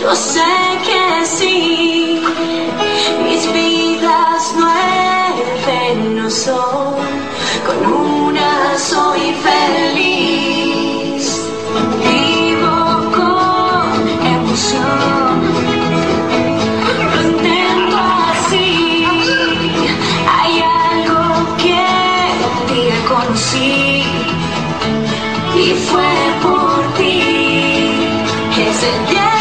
Yo sé que sí, mis vidas no son, con una soy feliz. Vivo con emoción. Lo intento así. Hay algo que un día conocí y fue. yeah.